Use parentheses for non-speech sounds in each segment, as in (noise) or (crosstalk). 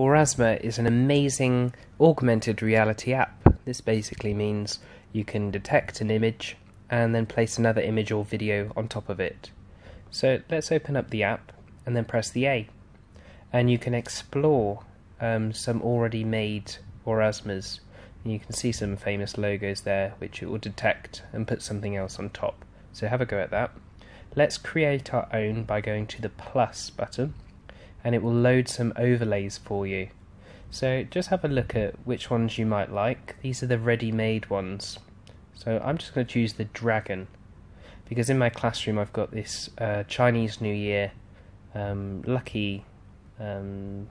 Aurasma is an amazing augmented reality app. This basically means you can detect an image and then place another image or video on top of it. So let's open up the app and then press the A. And you can explore um, some already made Aurasmas. And you can see some famous logos there which it will detect and put something else on top. So have a go at that. Let's create our own by going to the plus button and it will load some overlays for you. So just have a look at which ones you might like. These are the ready-made ones. So I'm just going to choose the dragon because in my classroom I've got this uh, Chinese New Year um, lucky, um,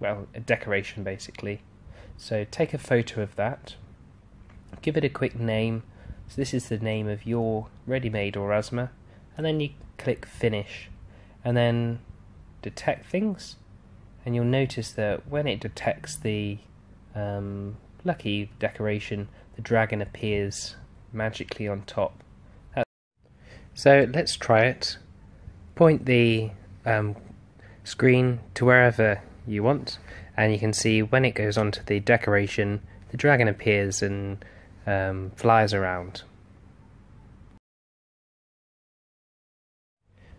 well, a decoration basically. So take a photo of that, give it a quick name. So this is the name of your ready-made Aurasma, and then you click finish, and then detect things, and you'll notice that when it detects the um, lucky decoration, the dragon appears magically on top. So let's try it. Point the um, screen to wherever you want, and you can see when it goes onto the decoration, the dragon appears and um, flies around.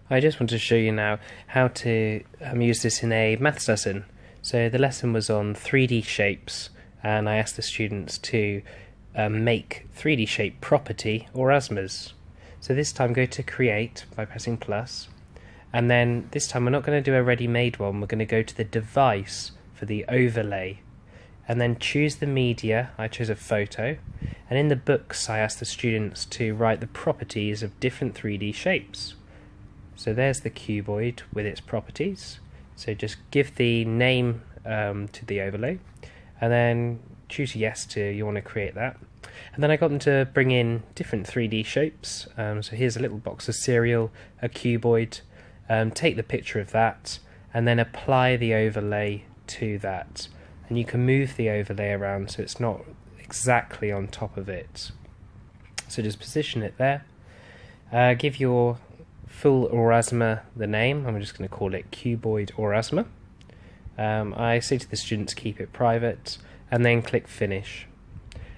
I just want to show you now how to um, use this in a maths lesson. So the lesson was on 3D shapes and I asked the students to um, make 3D shape property Aurasmas. So this time go to create by pressing plus and then this time we're not going to do a ready-made one, we're going to go to the device for the overlay and then choose the media, I chose a photo and in the books I asked the students to write the properties of different 3D shapes. So there's the cuboid with its properties. So just give the name um, to the overlay and then choose yes to you want to create that. And then I got them to bring in different 3D shapes. Um, so here's a little box of cereal, a cuboid. Um, take the picture of that and then apply the overlay to that. And you can move the overlay around so it's not exactly on top of it. So just position it there. Uh, give your full Aurasma the name. I'm just going to call it cuboid Aurasma. Um, I say to the students keep it private and then click finish.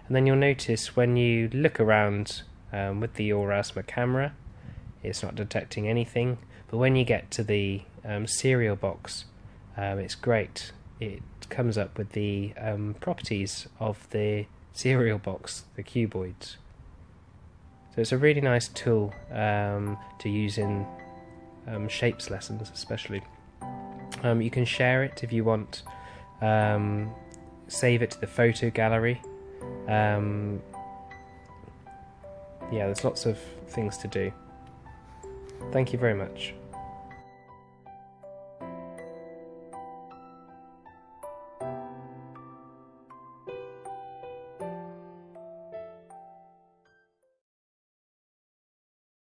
And then you'll notice when you look around um, with the Aurasma camera, it's not detecting anything. But when you get to the um, cereal box, um, it's great. It comes up with the um, properties of the (laughs) cereal box, the cuboids. It's a really nice tool um, to use in um, shapes lessons, especially. Um, you can share it if you want. Um, save it to the photo gallery. Um, yeah, there's lots of things to do. Thank you very much.